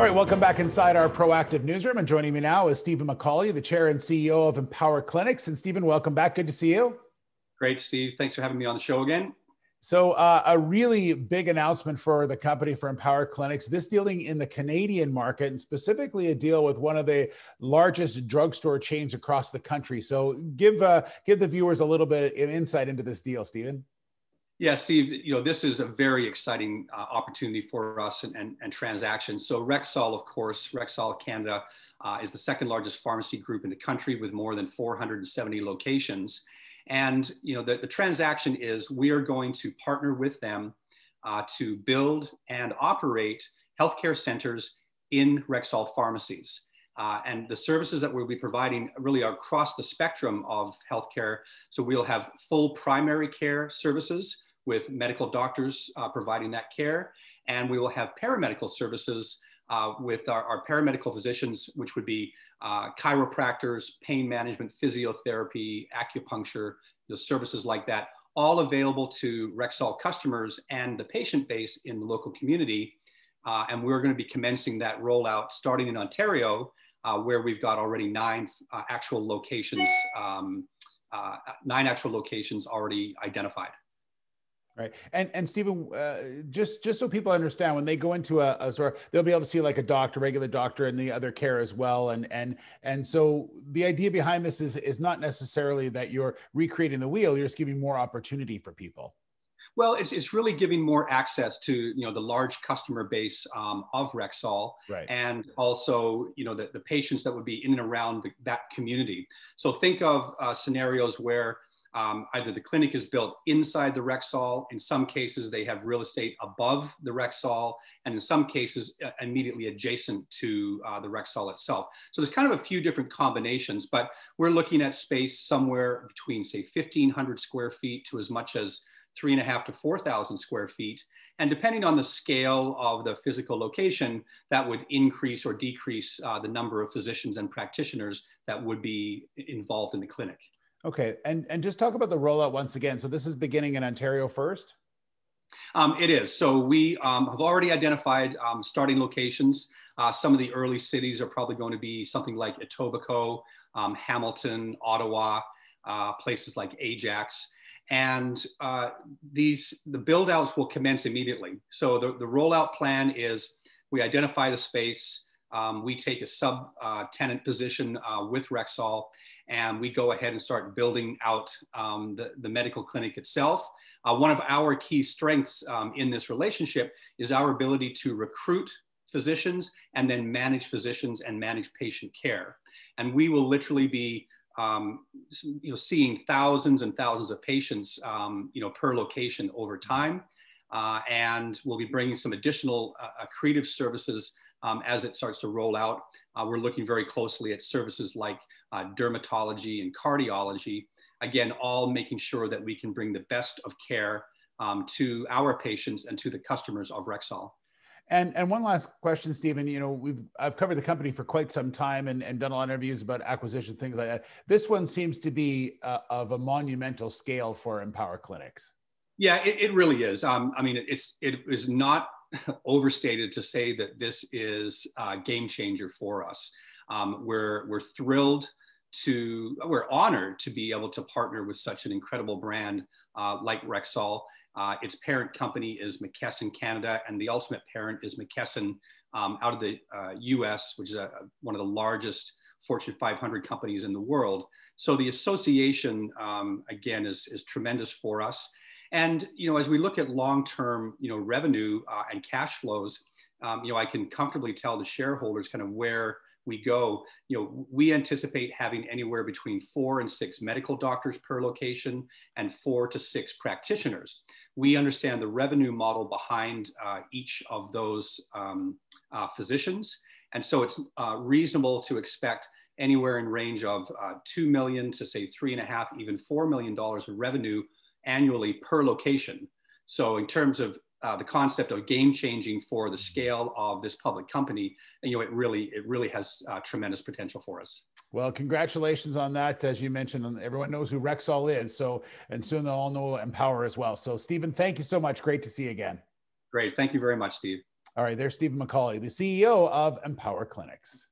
All right, welcome back inside our proactive newsroom. And joining me now is Steven McAuley, the chair and CEO of Empower Clinics. And Steven, welcome back. Good to see you. Great, Steve. Thanks for having me on the show again. So, uh, a really big announcement for the company for Empower Clinics. This dealing in the Canadian market, and specifically a deal with one of the largest drugstore chains across the country. So, give uh, give the viewers a little bit of insight into this deal, Steven. Yeah, Steve, you know, this is a very exciting uh, opportunity for us and, and, and transactions. So Rexall, of course, Rexall Canada uh, is the second largest pharmacy group in the country with more than 470 locations. And, you know, the, the transaction is we are going to partner with them uh, to build and operate healthcare centers in Rexall pharmacies. Uh, and the services that we'll be providing really are across the spectrum of healthcare. So we'll have full primary care services with medical doctors uh, providing that care. And we will have paramedical services uh, with our, our, paramedical physicians, which would be uh, chiropractors, pain management, physiotherapy, acupuncture, you know, services like that, all available to Rexall customers and the patient base in the local community. Uh, and we're going to be commencing that rollout starting in Ontario, uh, where we've got already nine uh, actual locations, um, nine actual locations already identified. Right. And and Steven, uh, just just so people understand, when they go into a, a store, they'll be able to see like a doctor, regular doctor, and the other care as well. And and and so the idea behind this is is not necessarily that you're recreating the wheel; you're just giving more opportunity for people. Well, it's, it's really giving more access to you know the large customer base um, of Rexall, right. and also you know the, the patients that would be in and around the, that community. So think of uh, scenarios where um, either the clinic is built inside the Rexall, in some cases they have real estate above the Rexall, and in some cases uh, immediately adjacent to uh, the Rexall itself. So there's kind of a few different combinations, but we're looking at space somewhere between say 1,500 square feet to as much as three and a half to 4,000 square feet. And depending on the scale of the physical location, that would increase or decrease uh, the number of physicians and practitioners that would be involved in the clinic. Okay, and and just talk about the rollout once again. So this is beginning in Ontario first. Um, it is. So we um, have already identified um, starting locations. Uh, some of the early cities are probably going to be something like Etobicoke, um, Hamilton, Ottawa, uh, places like Ajax. And uh, these the build outs will commence immediately. So the, the rollout plan is we identify the space, um, we take a sub uh, tenant position uh, with Rexall, and we go ahead and start building out um, the, the medical clinic itself. Uh, one of our key strengths um, in this relationship is our ability to recruit physicians and then manage physicians and manage patient care. And we will literally be um, you know, seeing thousands and thousands of patients um, you know, per location over time. Uh, and we'll be bringing some additional uh, creative services um, as it starts to roll out. Uh, we're looking very closely at services like uh, dermatology and cardiology. Again, all making sure that we can bring the best of care um, to our patients and to the customers of Rexall. And and one last question, Steven. You know, we've I've covered the company for quite some time and, and done a lot of interviews about acquisition, things like that. This one seems to be uh, of a monumental scale for Empower Clinics. Yeah, it, it really is. Um, I mean, it's it is not overstated to say that this is a game changer for us. Um, we're, we're thrilled to, we're honored to be able to partner with such an incredible brand uh, like Rexall. Uh, its parent company is McKesson Canada, and the ultimate parent is McKesson um, out of the uh, US, which is a, one of the largest Fortune 500 companies in the world. So the association, um, again, is, is tremendous for us. And you know, as we look at long-term, you know, revenue uh, and cash flows, um, you know, I can comfortably tell the shareholders kind of where we go. You know, we anticipate having anywhere between four and six medical doctors per location and four to six practitioners. We understand the revenue model behind uh, each of those um, uh, physicians, and so it's uh, reasonable to expect anywhere in range of uh, two million to say three and a half, even four million dollars of revenue annually per location. So in terms of uh, the concept of game changing for the scale of this public company, you know, it really, it really has uh, tremendous potential for us. Well, congratulations on that. As you mentioned, everyone knows who Rexall is. So, and soon they'll all know Empower as well. So, Steven, thank you so much. Great to see you again. Great. Thank you very much, Steve. All right, there's Steven McAuley, the CEO of Empower Clinics.